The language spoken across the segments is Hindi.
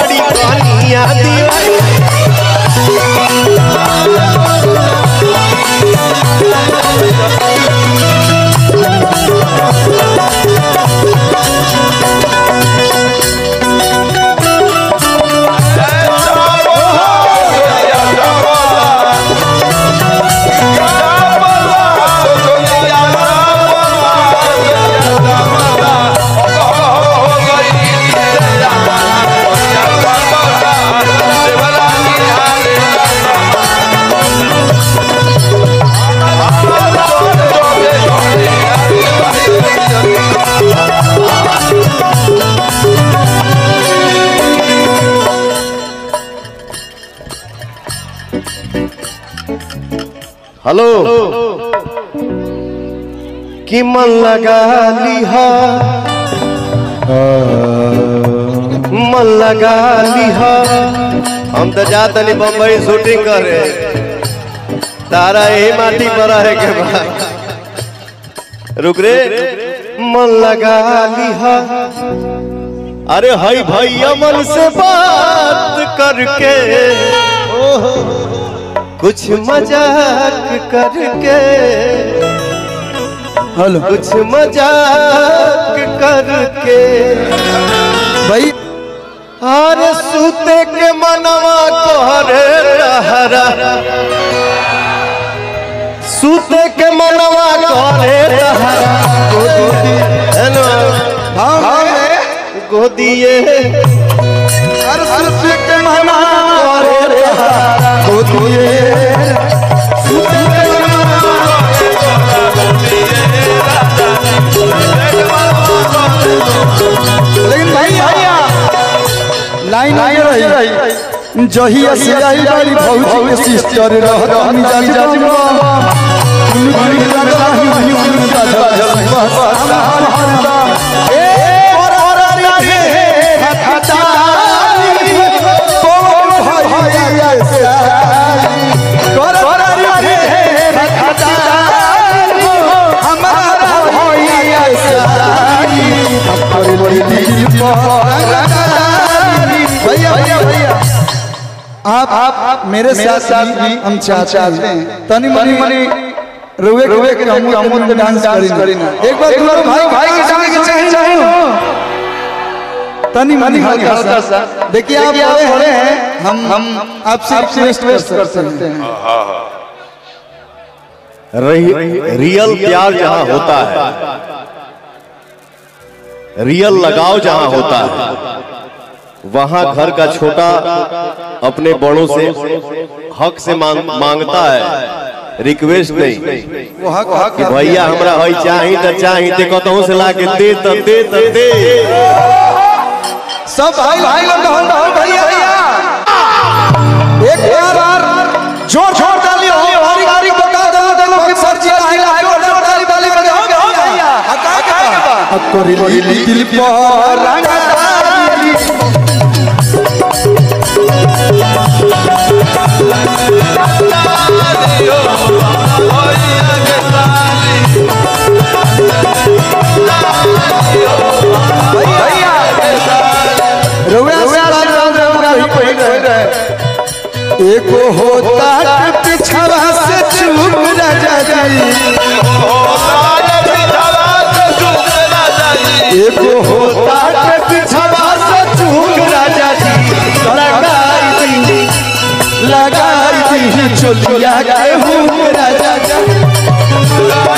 बाड़ी कनिया दीवानी हेलो कि मन लगा लिहा? मन लगा लिहा। हम तो जा बम्बई शूटिंग करे। तारा यही माटी पर रहे के बाद। रुक रे। मन लगा लिहा। अरे हई भैया मन से बात करके। कुछ मज़ाक करके हेलो। कुछ मज़ाक करके। भाई। अरे सूते के मनवा तोहरे रहरा। सूते के मनवा हेलो हाँ गोदिए हर सुख मना गोदिए लेकिन भाई भैया लाइन आगे रही जहिया से बारी भौजी के सिस्टर रहत हम जाजी जाजी कुन कुन लगला ही वही कुन जाजा भैया भैया भैया आप आप मेरे साथ साथ भी हम चाहते हैं। तनी मनी मनी रोवे रोवे के हम हम तो डांस करी एक बार दोनों भाई भाई के संग के चाहे चाहे तनी मनी हल्का सा। देखिए आप बड़े हैं। हम हम आपसे रिक्वेस्ट कर सकते हैं। रही- रियल प्यार जहाँ होता है। रियल लगाव जहाँ होता है वहाँ घर का छोटा अपने बड़ों से हक से मांग, माँगता है। रिक्वेस्ट नहीं। वो हक हक कि भैया हमरा हई चाही त चाही ते कतहु से लाके दे त दे त दे। सब भाई भाई लोग भैया। एक बार दिल पर ही एको होता पिछवा से चूक राजा जी एको होता पिछवा से चूक राजा जी। लगाई दी लगाई दी चोलिया के हूँ राजा जी।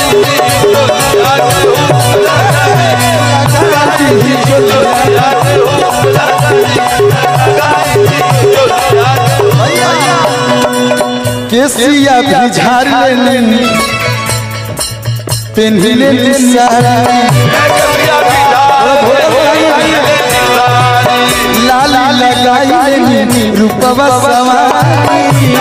केसिया भी झाड़ लेनी पेन्हले ली लगाई रूपवा सवारी